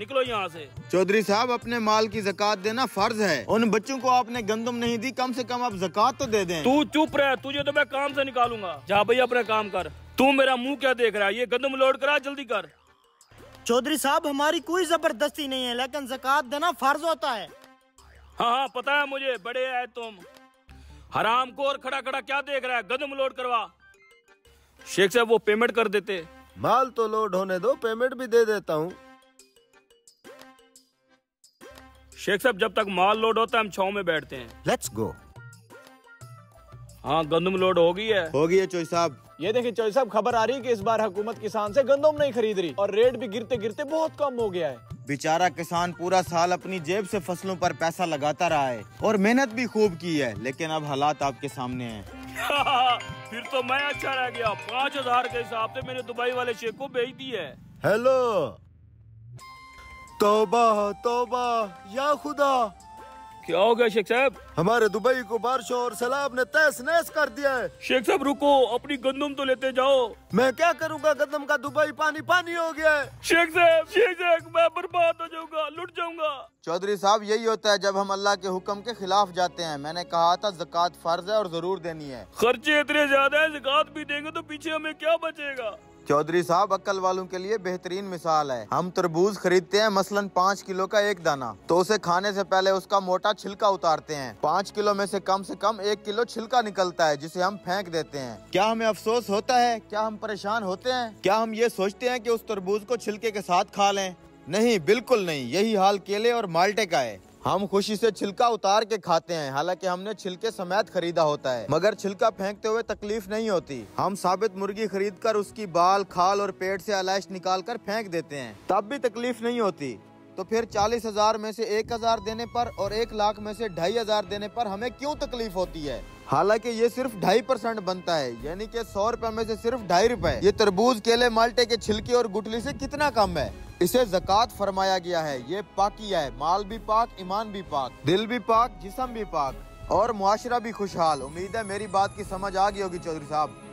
निकलो यहाँ से। चौधरी साहब अपने माल की जक़ात देना फ़र्ज़ है। उन बच्चों को आपने गंदम नहीं दी कम से कम आप जक़ात तो दे दें। तू चुप रह तुझे तो मैं काम से निकालूँगा। जा भैया अपना काम कर। तू मेरा मुँह क्या देख रहा है? ये गंदम लोड करा जल्दी कर। चौधरी साहब हमारी कोई ज़बरदस्ती नहीं है लेकिन जक़ात देना फ़र्ज़ होता है। हाँ हाँ पता है मुझे बड़े है तुम। हराम को और खड़ा खड़ा क्या देख रहा है? गंदम लोड करवा। शेख साहब वो पेमेंट कर देते। माल तो लोड होने दो पेमेंट भी दे देता हूँ। शेख साहब जब तक माल लोड होता है हम छाव में बैठते हैं। लेट्स गो हाँ गंदम लोड हो गई है। हो गई चौधरी साहब। ये देखिए चोई साहब खबर आ रही है कि इस बार हुकूमत किसान से गंदम नहीं खरीद रही और रेट भी गिरते गिरते बहुत कम हो गया है। बेचारा किसान पूरा साल अपनी जेब से फ़सलों पर पैसा लगाता रहा है और मेहनत भी खूब की है लेकिन अब हालात आपके सामने हैं। फिर तो मैं अच्छा रह गया। पाँच हज़ार के हिसाब से मैंने दुबई वाले शेख को भेज दी है। हेलो तौबा तोबा या खुदा। क्या हो गया शेख साहब? हमारे दुबई को बारिशों और सैलाब ने तहस नहस कर दिया है। शेख साहब रुको अपनी गंदम तो लेते जाओ। मैं क्या करूँगा? गंदम का दुबई पानी पानी हो गया है। शेख साहब शेख साहब मैं बर्बाद हो जाऊँगा लुट जाऊँगा। चौधरी साहब यही होता है जब हम अल्लाह के हुक्म के खिलाफ जाते हैं। मैंने कहा था जक़ात फ़र्ज़ है और ज़रूर देनी है। खर्चे इतने ज़्यादा है जक़ात भी देंगे तो पीछे हमें क्या बचेगा? चौधरी साहब अक्ल वालों के लिए बेहतरीन मिसाल है। हम तरबूज खरीदते हैं मसलन पाँच किलो का एक दाना। तो उसे खाने से पहले उसका मोटा छिलका उतारते हैं। पाँच किलो में से कम से कम एक किलो छिलका निकलता है, जिसे हम फेंक देते हैं। क्या हमें अफसोस होता है? क्या हम परेशान होते हैं? क्या हम ये सोचते हैं की उस तरबूज को छिलके के साथ खा लें? नहीं, बिल्कुल नहीं। यही हाल केले और माल्टे का है। हम खुशी से छिलका उतार के खाते हैं। हालाँकि हमने छिलके समेत खरीदा होता है, मगर छिलका फेंकते हुए तकलीफ़ नहीं होती। हम साबित मुर्गी खरीद कर उसकी बाल, खाल और पेट से अलाइश निकाल कर फेंक देते हैं। तब भी तकलीफ़ नहीं होती। तो फिर चालीस हज़ार में से एक हज़ार देने पर और एक लाख में से ढाई हज़ार देने पर हमें क्यों तकलीफ़ होती है? हालाँकि ये सिर्फ़ ढाई परसेंट बनता है, यानी कि सौ रुपए में से सिर्फ़ ढाई रुपए। ये तरबूज, केले, माल्टे के छिलके और गुटली से कितना कम है? इसे जक़ात फरमाया गया है। ये पाकिया है। माल भी पाक, ईमान भी पाक, दिल भी पाक, जिसम भी पाक। और मुआरा भी खुशहाल। उम्मीद है मेरी बात की समझ आ गई होगी, चौधरी साहब।